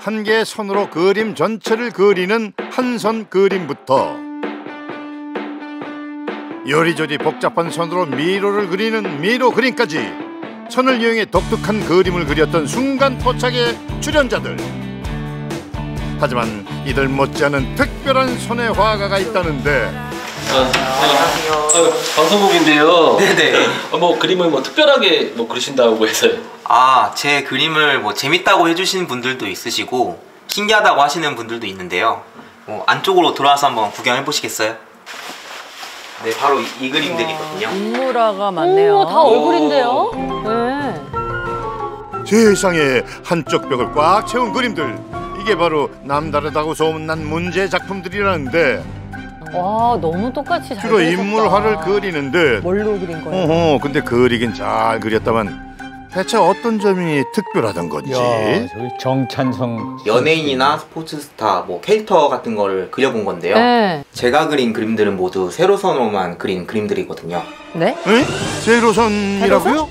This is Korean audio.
한 개의 선으로 그림 전체를 그리는 한 선 그림부터 요리조리 복잡한 선으로 미로를 그리는 미로 그림까지 선을 이용해 독특한 그림을 그렸던 순간 포착의 출연자들. 하지만 이들 못지않은 특별한 손의 화가가 있다는데 안녕하세요. 아, 방송국인데요. 네네. 어, 뭐 그림을 뭐 특별하게 뭐 그리신다고 해서요. 아, 제 그림을 뭐 재밌다고 해주시는 분들도 있으시고 신기하다고 하시는 분들도 있는데요. 뭐 안쪽으로 들어와서 한번 구경해 보시겠어요? 네, 바로 이, 이 그림들이거든요. 인물화가 많네요. 오, 다 얼굴인데요? 네. 세상에 한쪽 벽을 꽉 채운 그림들 이게 바로 남다르다고 소문난 문제 작품들이라는데 와, 너무 똑같이 잘 주로 그리셨다. 인물화를 그리는데 뭘로 그린 거예요? 어허 근데 그리긴 잘 그렸다만 대체 어떤 점이 특별하던 건지 야, 저기 정찬성 연예인이나 스포츠 스타, 뭐 캐릭터 같은 거를 그려본 건데요. 네. 제가 그린 그림들은 모두 세로선으로만 그린 그림들이거든요. 네? 에? 세로선이라고요?